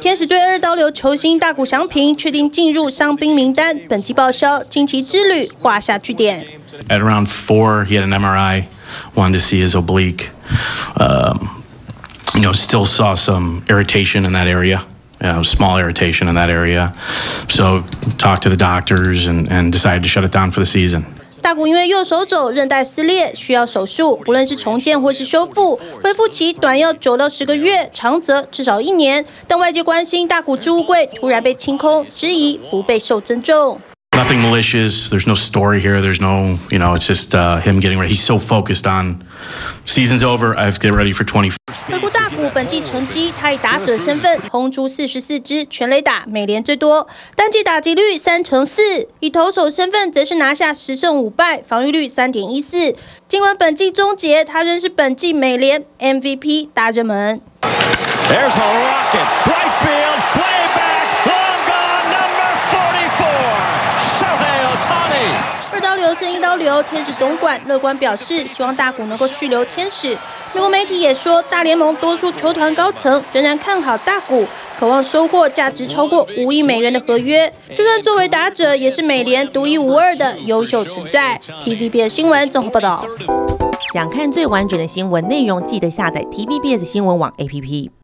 天使队二刀流球星大谷翔平确定进入伤兵名单，本季报销，近期之旅画下句点。At around four, he had an MRI, wanted to see his oblique. Um, you know, still saw some irritation in that area. You know, small irritation in that area. So talked to the doctors and, and decided to shut it down for the season. 大谷因为右手肘韧带撕裂，需要手术，不论是重建或是修复，恢复期短要九到十个月，长则至少一年。但外界关心大谷置物柜突然被清空，质疑不被受尊重。Nothing malicious. There's no story here. There's no, you know, it's just uh, him getting ready. He's so focused on season's over. I have to get ready for 20. 回顾大谷本季成绩，他以打者身份轰出四十四支全垒打，美联最多，单季打击率三成四；以投手身份则是拿下十胜五败，防御率三点一四。尽管本季终结，他仍是本季美联 MVP 大热门。There's a rocket, right field, 二刀流胜一刀流，天使总管乐观表示，希望大谷能够续留天使。美国媒体也说，大联盟多数球团高层仍然看好大谷，渴望收获价值超过五亿美元的合约。就算作为打者，也是美联独一无二的优秀存在。TVB 的新闻综合报道。想看最完整的新闻内容，记得下载 TVBS 新闻网 APP。